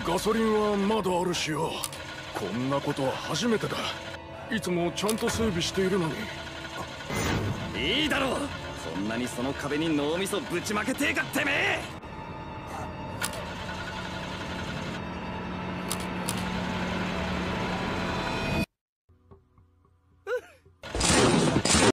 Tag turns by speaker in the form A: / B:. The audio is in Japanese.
A: ガソリンはまだあるしよこんなことは初めてだ。いつもちゃんと整備しているのに。
B: いいだろう。そんなにその壁に脳みそぶちまけてえかてめえ。